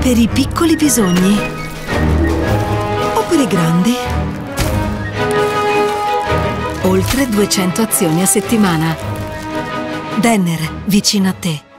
Per i piccoli bisogni. O per i grandi. Oltre 200 azioni a settimana. Denner, vicino a te.